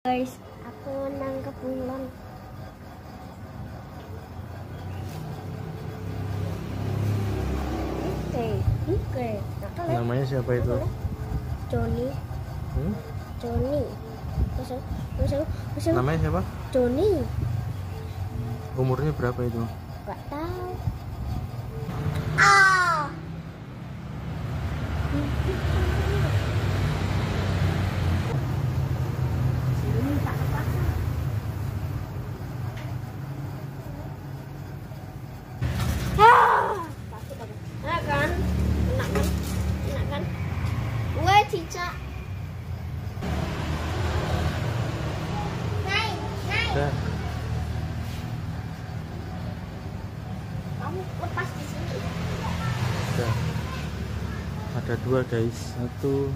guys aku nangkep bunglon oke oke. Ya Namanya siapa itu? Johnny Hmm? Johnny masuk masuk masuk Namanya siapa? Johnny Umurnya berapa itu? gak tahu. Ah Gue cicak. Naik, naik. Udah. Kamu lepas di sini. Udah. Ada dua guys. Satu